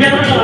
Yeah.